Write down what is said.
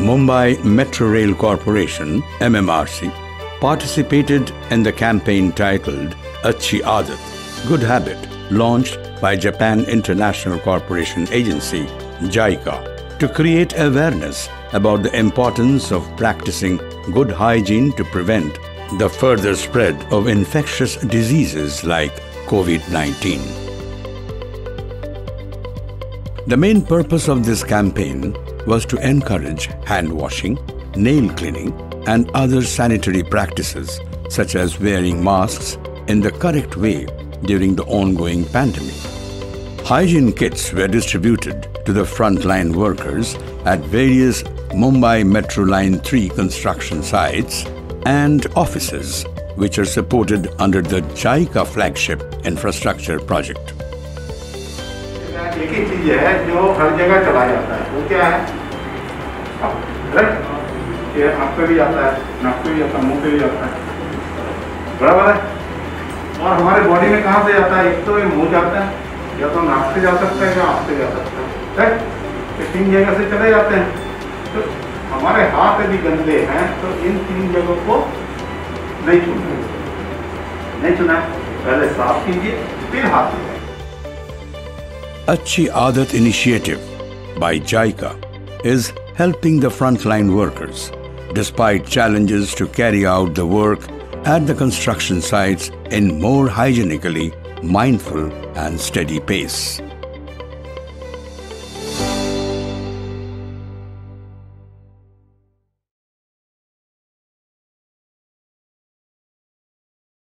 Mumbai Metro Rail Corporation, MMRC, participated in the campaign titled Achhi Aadat, Good Habit, launched by Japan International Cooperation Agency, JICA, to create awareness about the importance of practicing good hygiene to prevent the further spread of infectious diseases like COVID 19. The main purpose of this campaign was to encourage hand washing, nail cleaning, and other sanitary practices such as wearing masks in the correct way during the ongoing pandemic. Hygiene kits were distributed to the frontline workers at various Mumbai Metro Line 3 construction sites and offices, which are supported under the JICA flagship infrastructure project. एक ही चीज़ है जो हर जगह चला जाता है। वो क्या है? ये आँख पे भी जाता है, नाक पे भी जाता है, मुँह पे भी जाता है। बराबर है? और हमारे बॉडी में कहाँ से जाता है? एक तो ये मुँह जाता है, या तो नाक से जा सकता है, या आँख से जा सकता है। ये तीन जगह से चले जाते हैं। तो हमारे हाथ यदि गंदे हैं तो इन तीन जगहों को नहीं छूना नहीं छूना पहले साफ़ कीजिए, फिर हाथ धोइए Achhi Aadat initiative by JICA is helping the frontline workers despite challenges to carry out the work at the construction sites in more hygienically mindful and steady pace.